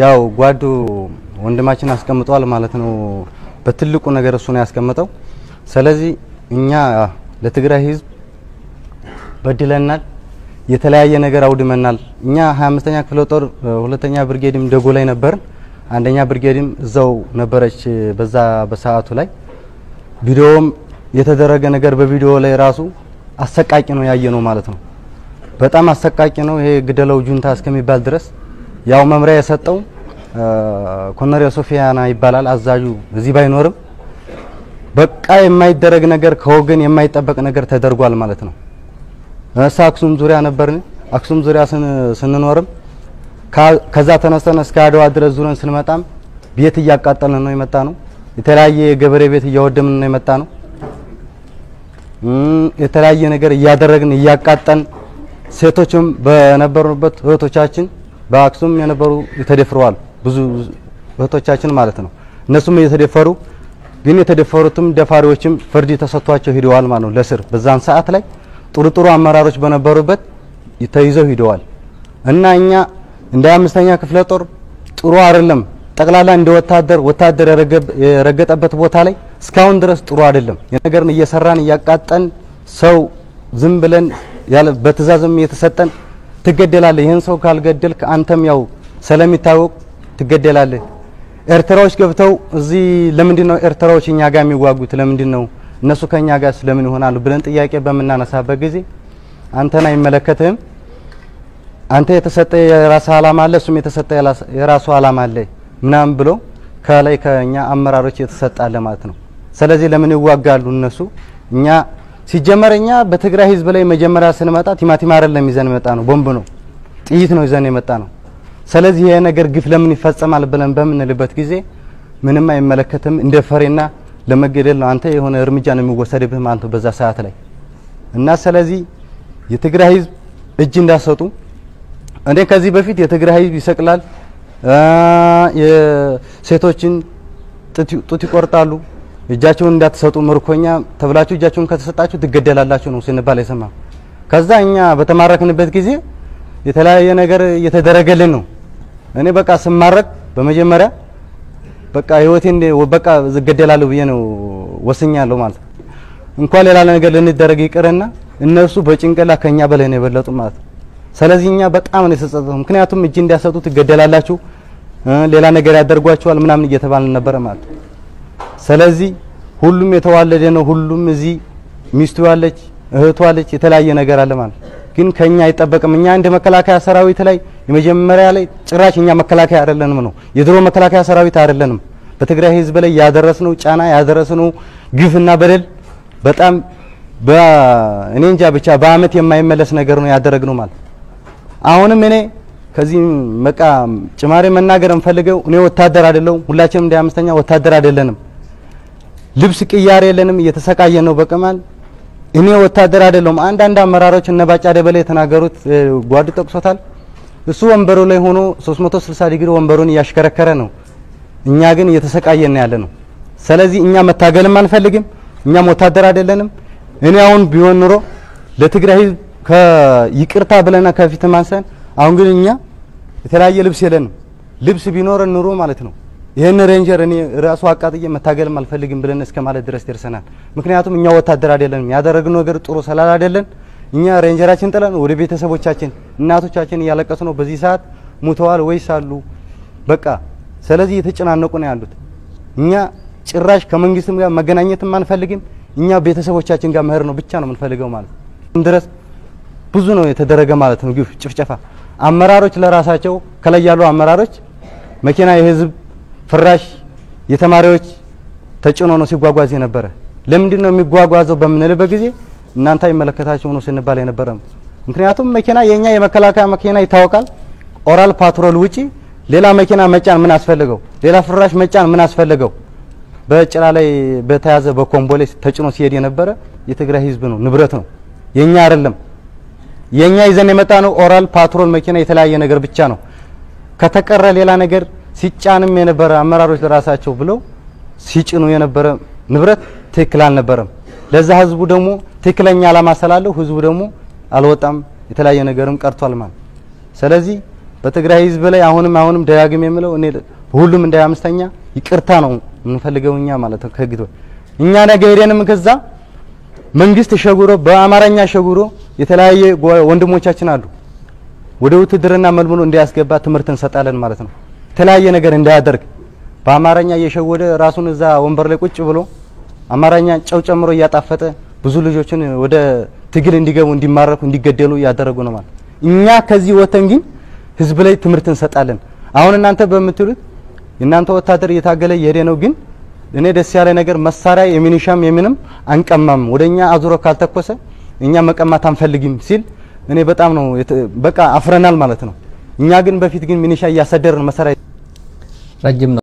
ያው ጓዱ ወንድማችን አስቀምጧል ማለት ነው። በትልቁ ነገር እሱ ነው ያስቀምጠው። ስለዚህ እኛ ለትግራይ ህዝብ በድለናል፣ የተለያየ ነገር አውድመናል። እኛ 25ኛ ክፍለ ጦር ሁለተኛ ብርጌድም ደጎ ላይ ነበርን። አንደኛ ብርጌድም እዛው ነበረች። በዛ በሰዓቱ ላይ ቪዲዮም የተደረገ ነገር በቪዲዮ ላይ ራሱ አሰቃቂ ነው ያየ ነው ማለት ነው። በጣም አሰቃቂ ነው። ይሄ ግደለው ጁንታ እስከሚባል ድረስ ያው መምሪያ የሰጠው ኮሎኔል ሶፊያና ይባላል አዛዡ እዚህ ባይኖርም በቃ የማይደረግ ነገር ከወገን የማይጠበቅ ነገር ተደርጓል ማለት ነው። እሳ አክሱም ዙሪያ ነበርን። አክሱም ዙሪያ ስንኖርም ከዛ ተነስተን እስከ አድዋ ድረስ ዙረን ስንመጣም ቤት እያቃጠልን ነው የመጣ ነው። የተለያየ የገበሬ ቤት እያወደምን ነው የመጣ ነው። የተለያየ ነገር እያደረግን እያቃጠን ሴቶችም በነበሩበት እህቶቻችን በአክሱም የነበሩ ተደፍረዋል። ብዙ እህቶቻችን ማለት ነው። እነሱም እየተደፈሩ ግን የተደፈሩትም ደፋሪዎችም ፍርድ ተሰጥቷቸው ሂደዋል ማለት ነው ለስር በዛን ሰዓት ላይ ጥሩ ጥሩ አመራሮች በነበሩበት ተይዘው ሂደዋል እና እኛ እንደ አምስተኛ ክፍለ ጦር ጥሩ አይደለም። ጠቅላላ እንደ ወታደር ወታደር የረገጠበት ቦታ ላይ እስካሁን ድረስ ጥሩ አይደለም። የነገርን እየሰራን እያቃጠን ሰው ዝም ብለን በትእዛዝም እየተሰጠን ትገደላለህ። ይህን ሰው ካልገደልክ አንተም ያው ስለሚታወቅ ትገደላለህ። ኤርትራዎች ገብተው እዚህ ለምንድን ነው ኤርትራዎች እኛ ጋር የሚዋጉት? ለምንድን ነው እነሱ ከኛ ጋር ስለምን ይሆናሉ ብለን ጥያቄ በምናነሳበት ጊዜ አንተን አይመለከትህም፣ አንተ የተሰጠ የራስ አላማ አለ፣ እሱም የተሰጠ የራሱ አላማ አለ ምናምን ብሎ ከላይ ከኛ አመራሮች የተሰጠ አለ ማለት ነው። ስለዚህ ለምን ይዋጋሉ እነሱ? እኛ ሲጀመር እኛ በትግራይ ህዝብ ላይ መጀመሪያ ስንመጣ ቲማቲም አይደለም ይዘን የመጣ ነው፣ ቦምብ ነው፣ ጥይት ነው ይዘን የመጣ ነው። ስለዚህ ይሄ ነገር ግፍ ለምን ይፈጸማል ብለን በምንልበት ጊዜ ምንም አይመለከትም፣ እንደ ፈሬና ለመገደል ነው። አንተ የሆነ እርምጃ ነው የሚወሰድብህ ማለት ነው በዛ ሰዓት ላይ። እና ስለዚህ የትግራይ ህዝብ እጅ እንዳሰጡ እኔ ከዚህ በፊት የትግራይ ህዝብ ይሰቅላል፣ የሴቶችን ጡት ይቆርጣሉ፣ እጃቸውን እንዳትሰጡ ምርኮኛ ተብላችሁ እጃቸውን ከተሰጣችሁ ትገደላላችሁ ነው ስንባል የሰማ ከዛ እኛ በተማረክንበት ጊዜ የተለያየ ነገር እየተደረገልን ነው። እኔ በቃ ስማረክ በመጀመሪያ በቃ ህይወቴን በቃ እገደላለሁ ብዬ ነው ወስኛለሁ ማለት ነው። እንኳን ሌላ ነገር ልንደረግ ይቅርና እነሱ በጭንቅላ ከኛ በላይ ነው የበለጡ ማለት ነው። ስለዚህ እኛ በጣም ነው የተጸጸተው። ምክንያቱም እጅ እንዲያሰጡ ትገደላላችሁ፣ ሌላ ነገር ያደርጓቸዋል ምናምን እየተባልን ነበረ ማለት ነው። ስለዚህ ሁሉም የተዋለደ ነው። ሁሉም እዚህ ሚስቱ ያለች እህቱ አለች፣ የተለያየ ነገር አለ ማለት ግን ከኛ አይጠበቅም። እኛ እንደ መከላከያ ሰራዊት ላይ የመጀመሪያ ላይ ጭራሽ እኛ መከላከያ አይደለንም ነው የድሮ መከላከያ ሰራዊት አይደለንም። በትግራይ ህዝብ ላይ ያደረስነው ጫና ያደረስነው ግፍና በደል በጣም እኔ እንጃ ብቻ በአመት የማይመለስ ነገር ነው ያደረግነው ማለት አሁንም እኔ ከዚህ መቃ ጭማሪ መናገር እንፈልገው እኔ ወታደር አይደለሁም። ሁላችንም እንደ አምስተኛ ወታደር አይደለንም። ልብስ ቅያሬ የለንም። እየተሰቃየ ነው በቅማል እኔ ወታደር አይደለሁም። አንዳንድ አመራሮች እነ ባጫ ደበላ የተናገሩት ጓድ ጠቅሶታል። እሱ ወንበሩ ላይ ሆኖ 360 ዲግሪ ወንበሩን እያሽከረከረ ነው። እኛ ግን እየተሰቃየን ያለ ነው። ስለዚህ እኛ መታገልም አንፈልግም። እኛም ወታደር አይደለንም። እኔ አሁን ቢሆን ኑሮ ለትግራይ ህዝብ ከይቅርታ ብለና ከፊት ማንሰን አሁን ግን እኛ የተለያየ ልብስ የለንም። ልብስ ቢኖረን ኑሮ ማለት ነው ይህን ranger እኔ ራሱ አቃጥዬ መታገልም አልፈልግም ብለን እስከ ማለት ድረስ ደርሰናል። ምክንያቱም እኛ ወታደር አይደለንም። ያደረግነው ነገር ጥሩ ስላል አይደለን እኛ ሬንጀራችን ጥለን ወደ ቤተሰቦቻችን እናቶቻችን እያለቀሱ ነው። በዚህ ሰዓት ሙተዋል ወይስ አሉ? በቃ ስለዚህ እየተጨናነቁ ነው ያሉት። እኛ ጭራሽ ከመንግስትም ጋር መገናኘትም አንፈልግም። እኛ ቤተሰቦቻችን ጋር መሄድ ነው ብቻ ነው የምንፈልገው ማለት ነው። ድረስ ብዙ ነው የተደረገ ማለት ነው ግፍ፣ ጭፍጨፋ። አመራሮች ለራሳቸው ከላይ ያሉ አመራሮች መኪና የህዝብ ፍራሽ የተማሪዎች ተጭኖ ነው ሲጓጓዝ የነበረ። ለምንድን ነው የሚጓጓዘው በምንልበት ጊዜ እናንተ አይመለከታችሁ ነው ስንባል የነበረ። ምክንያቱም መኪና የኛ የመከላከያ መኪና ይታወቃል። ኦራል ፓትሮል ውጪ ሌላ መኪና መጫን ምን አስፈልገው? ሌላ ፍራሽ መጫን ምን አስፈልገው? በጭራ ላይ በተያዘ በኮምቦሌ ተጭኖ ሲሄድ የነበረ የትግራይ ህዝብ ነው፣ ንብረት ነው፣ የኛ አይደለም። የኛ ይዘን የመጣ ነው ኦራል ፓትሮል መኪና የተለያየ ነገር ብቻ ነው። ከተቀረ ሌላ ነገር ሲጫንም የነበረ አመራሮች ለራሳቸው ብለው ሲጭኑ የነበረ ንብረት ትክክል አልነበረም። ለዛ ህዝቡ ደግሞ ትክክለኛ ዓላማ ስላለው ህዝቡ ደግሞ አልወጣም፣ የተለያየ ነገርም ቀርቷል ማለት። ስለዚህ በትግራይ ህዝብ ላይ አሁንም አሁንም ደጋግም የምለው እኔ ሁሉም እንደ አምስተኛ ይቅርታ ነው የምንፈልገው እኛ ማለት ነው። ከህግ እኛ ነገ ሄደንም ከዛ መንግስት ሸጉሮ በአማርኛ ሸጉሮ የተለያየ ወንድሞቻችን አሉ ወደ ውትድርና መልምሎ እንዲያስገባ ትምህርት እንሰጣለን ማለት ነው። የተለያየ ነገር እንዳያደርግ በአማርኛ እየሸወደ ራሱን እዛ ወንበር ላይ ቁጭ ብሎ አማርኛ ጨው ጨምሮ እያጣፈጠ ብዙ ልጆችን ወደ ትግል እንዲገቡ እንዲማረኩ እንዲገደሉ እያደረጉ ነው ማለት እኛ ከዚህ ወተን ግን ህዝብ ላይ ትምህርት እንሰጣለን። አሁን እናንተ በምትሉት እናንተ ወታደር እየታገለ እየሄደ ነው። ግን እኔ ደስ ያለ ነገር መሳሪያ የሚኒሻም የምንም አንቀማም፣ ወደኛ አዙሮ ካልተኮሰ እኛ መቀማት አንፈልግም ሲል እኔ በጣም ነው በቃ አፍረናል ማለት ነው። እኛ ግን በፊት ግን ሚኒሻ እያሰደርን መሳሪያ ረጅም ነው።